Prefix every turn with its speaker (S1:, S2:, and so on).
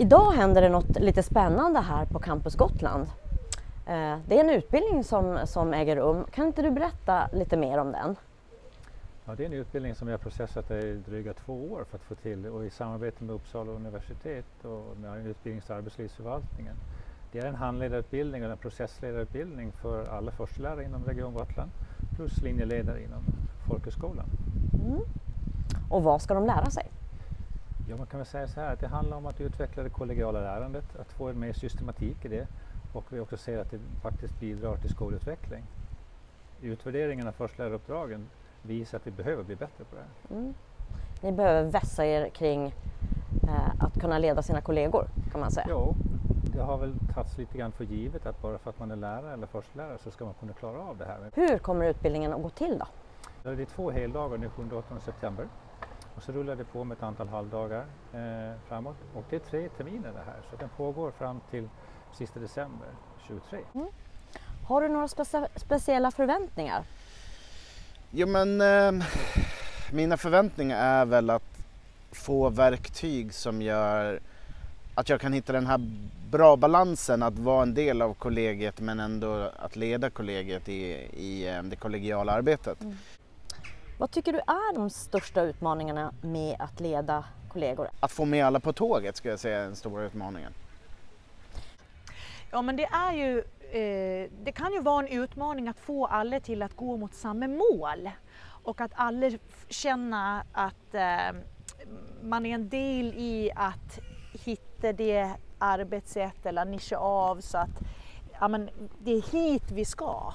S1: Idag händer det något lite spännande här på Campus Gotland. Eh, det är en utbildning som, som äger rum. Kan inte du berätta lite mer om den?
S2: Ja, det är en utbildning som vi har processat i dryga två år för att få till och i samarbete med Uppsala universitet och med utbildnings och arbetslivsförvaltningen. Det är en handledarutbildning och en processledarutbildning för alla förstelärare inom Region Gotland plus linjeledare inom folkhögskolan. Mm.
S1: Och vad ska de lära sig?
S2: Ja, man kan väl säga så här att det handlar om att utveckla det kollegiala lärandet, att få mer systematik i det och vi också ser att det faktiskt bidrar till skolutveckling. Utvärderingen av försteläraruppdragen visar att vi behöver bli bättre på det här. Mm.
S1: Ni behöver vässa er kring eh, att kunna leda sina kollegor kan man säga.
S2: Jo, det har väl tagits lite grann för givet att bara för att man är lärare eller förstelärare så ska man kunna klara av det här.
S1: Hur kommer utbildningen att gå till då?
S2: Det är två heldagar den 7 och 8 september och så rullar det på med ett antal halvdagar eh, framåt och det är tre terminer det här så den pågår fram till sista december 23. Mm.
S1: Har du några specie speciella förväntningar?
S3: Jo men eh, mina förväntningar är väl att få verktyg som gör att jag kan hitta den här bra balansen att vara en del av kollegiet men ändå att leda kollegiet i, i eh, det kollegiala arbetet. Mm.
S1: Vad tycker du är de största utmaningarna med att leda kollegor?
S3: Att få med alla på tåget skulle jag säga är den stora utmaningen.
S4: Ja men det är ju, eh, det kan ju vara en utmaning att få alla till att gå mot samma mål och att alla känner att eh, man är en del i att hitta det arbetssätt eller nischa av så att ja, men det är hit vi ska.